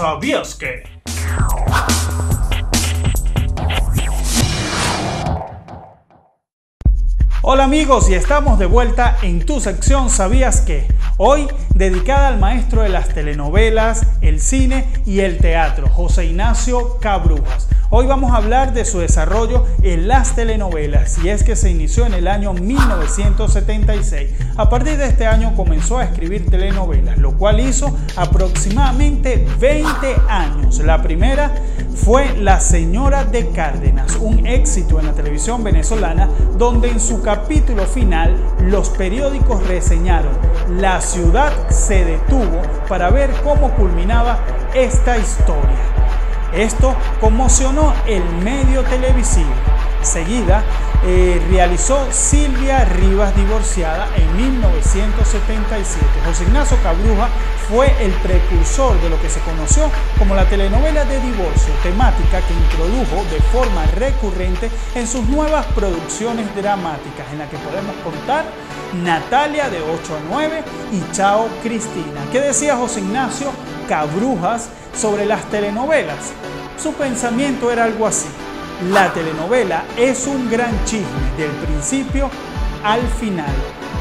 ¿Sabías que? Hola amigos y estamos de vuelta en tu sección ¿Sabías que? Hoy dedicada al maestro de las telenovelas, el cine y el teatro, José Ignacio Cabrujas. Hoy vamos a hablar de su desarrollo en las telenovelas y es que se inició en el año 1976. A partir de este año comenzó a escribir telenovelas, lo cual hizo aproximadamente 20 años. La primera fue La Señora de Cárdenas, un éxito en la televisión venezolana donde en su capítulo final los periódicos reseñaron La ciudad se detuvo para ver cómo culminaba esta historia. Esto conmocionó el medio televisivo. Seguida, eh, realizó Silvia Rivas divorciada en 1977. José Ignacio Cabruja fue el precursor de lo que se conoció como la telenovela de divorcio, temática que introdujo de forma recurrente en sus nuevas producciones dramáticas, en la que podemos contar Natalia de 8 a 9 y Chao Cristina. ¿Qué decía José Ignacio Cabrujas sobre las telenovelas? Su pensamiento era algo así. La telenovela es un gran chisme del principio al final.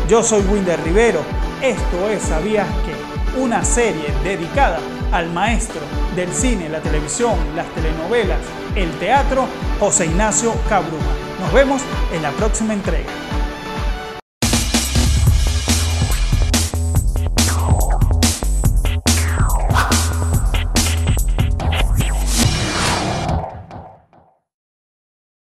Yo soy Winder Rivero. Esto es ¿Sabías que? Una serie dedicada al maestro del cine, la televisión, las telenovelas, el teatro, José Ignacio Cabruja. Nos vemos en la próxima entrega.